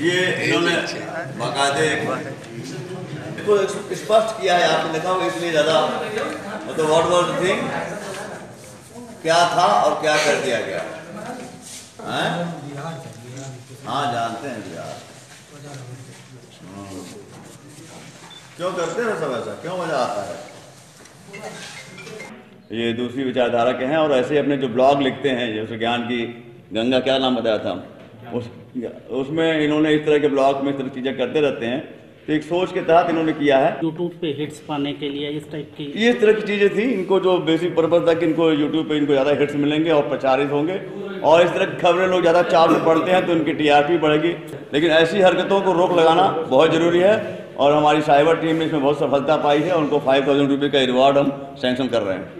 ये इन्होंने बाकायदे इसको स्पष्ट किया है, आपने देखा होगा, इसलिए ज़्यादा मतलब व्हाट वाज थिंग क्या था और क्या कर दिया गया। हैं? हाँ जानते हैं बिहार हम्म। क्यों करते हैं सब ऐसा? क्यों मज़ा आता है? ये दूसरी विचारधारा के हैं और ऐसे अपने जो ब्लॉग लिखते हैं, जैसे ज्ञान की गंगा, क्या नाम बताया था? उस उसमें इन्होंने इस तरह के ब्लॉग में इस तरह की चीज़ें करते रहते हैं। तो एक सोच के तहत इन्होंने किया है। यूट्यूब पे हिट्स पाने के लिए इस टाइप की इस तरह की चीज़ें थी। इनको जो बेसिक पर्पज था कि इनको यूट्यूब पे इनको ज़्यादा हिट्स मिलेंगे और प्रचारित होंगे। और इस तरह की खबरें लोग ज़्यादा चाव से पढ़ते हैं तो इनकी टीआरपी बढ़ेगी। लेकिन ऐसी हरकतों को रोक लगाना बहुत ज़रूरी है। और हमारी साइबर टीम ने इसमें बहुत सफलता पाई है उनको फाइव थाउज़ेंड रुपये का रिवॉर्ड हम सैंक्शन कर रहे हैं।